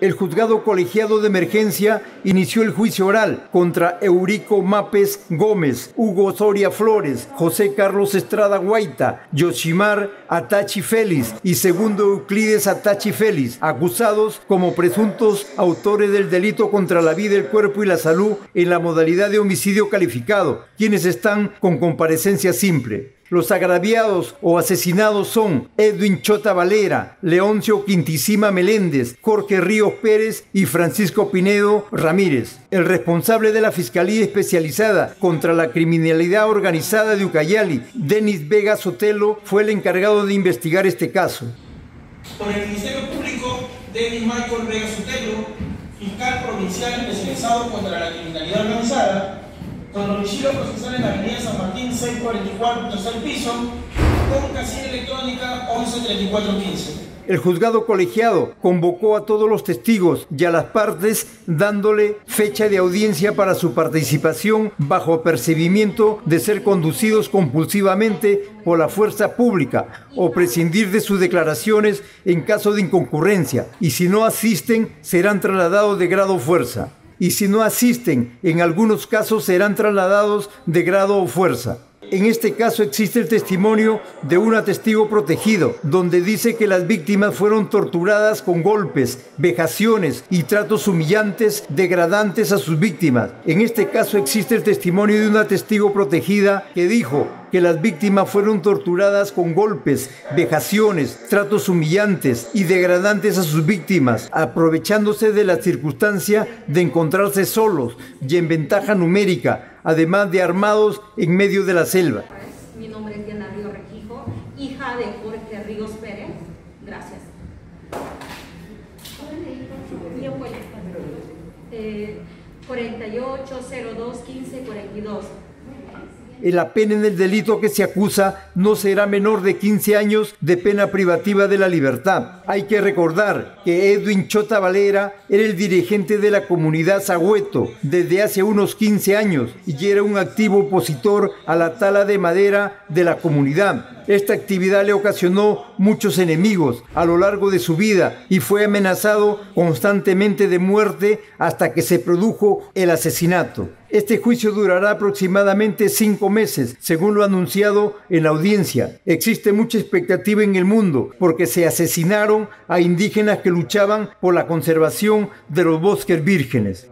el juzgado colegiado de emergencia inició el juicio oral contra Eurico Mapes Gómez, Hugo Soria Flores, José Carlos Estrada Guaita, Yoshimar Atachi Félix y segundo Euclides Atachi Félix, acusados como presuntos autores del delito contra la vida, el cuerpo y la salud en la modalidad de homicidio calificado, quienes están con comparecencia simple. Los agraviados o asesinados son Edwin Chota Valera, Leoncio Quintisima Meléndez, Jorge Ríos Pérez y Francisco Pinedo Ramírez. El responsable de la Fiscalía Especializada contra la Criminalidad Organizada de Ucayali, Denis Vega Sotelo, fue el encargado de investigar este caso. Por el Ministerio Público, Denis Michael fiscal provincial especializado contra la criminalidad organizada, con domicilio procesal en la avenida San Martín 644, tercer piso, con casilla electrónica 113415. El juzgado colegiado convocó a todos los testigos y a las partes dándole fecha de audiencia para su participación bajo apercibimiento de ser conducidos compulsivamente por la fuerza pública o prescindir de sus declaraciones en caso de inconcurrencia y si no asisten serán trasladados de grado fuerza y si no asisten, en algunos casos serán trasladados de grado o fuerza. En este caso existe el testimonio de un testigo protegido, donde dice que las víctimas fueron torturadas con golpes, vejaciones y tratos humillantes, degradantes a sus víctimas. En este caso existe el testimonio de una testigo protegida que dijo que las víctimas fueron torturadas con golpes, vejaciones, tratos humillantes y degradantes a sus víctimas, aprovechándose de la circunstancia de encontrarse solos y en ventaja numérica, además de armados en medio de la selva. Mi nombre es Diana Río Requijo, hija de Jorge Ríos Pérez. Gracias. Mi abuela. Eh, 4802 1542 la pena en el delito que se acusa no será menor de 15 años de pena privativa de la libertad. Hay que recordar que Edwin Chota Valera era el dirigente de la comunidad Sagüeto desde hace unos 15 años y era un activo opositor a la tala de madera de la comunidad. Esta actividad le ocasionó muchos enemigos a lo largo de su vida y fue amenazado constantemente de muerte hasta que se produjo el asesinato. Este juicio durará aproximadamente cinco meses, según lo anunciado en la audiencia. Existe mucha expectativa en el mundo porque se asesinaron a indígenas que luchaban por la conservación de los bosques vírgenes.